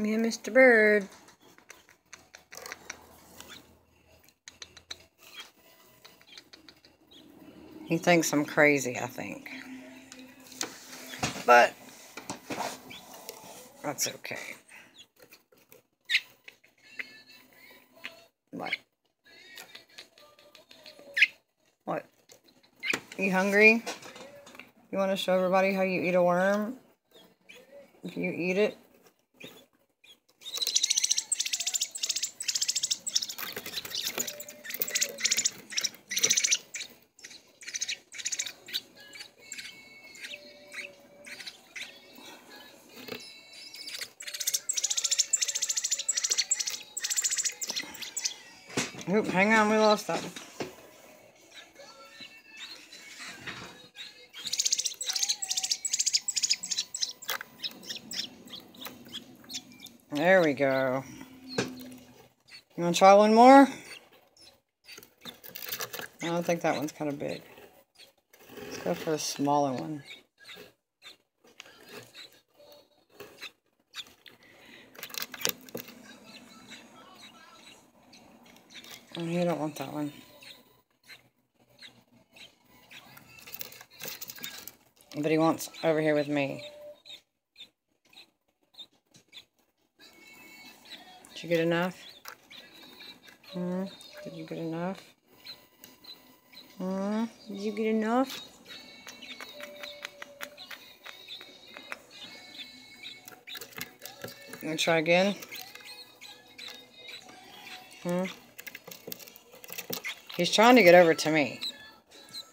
Me and Mr. Bird. He thinks I'm crazy, I think. But that's okay. What? What? You hungry? You want to show everybody how you eat a worm? If you eat it? Oop, hang on, we lost that. There we go. You want to try one more? I don't think that one's kind of big. Let's go for a smaller one. You don't want that one. But he wants over here with me. Did you get enough? Hmm? Did you get enough? Hmm? Did you get enough? You to try again? Hmm? He's trying to get over to me.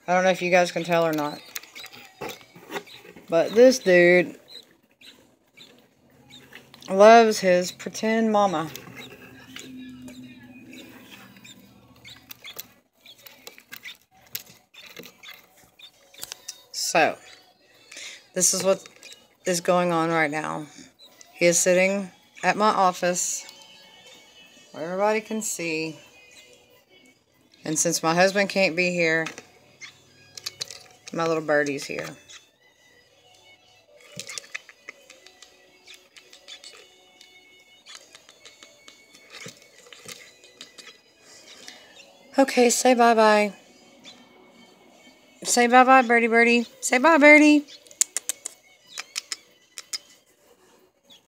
I don't know if you guys can tell or not. But this dude loves his pretend mama. So, this is what is going on right now. He is sitting at my office where everybody can see. And since my husband can't be here, my little birdie's here. Okay, say bye-bye. Say bye-bye, birdie birdie. Say bye, birdie.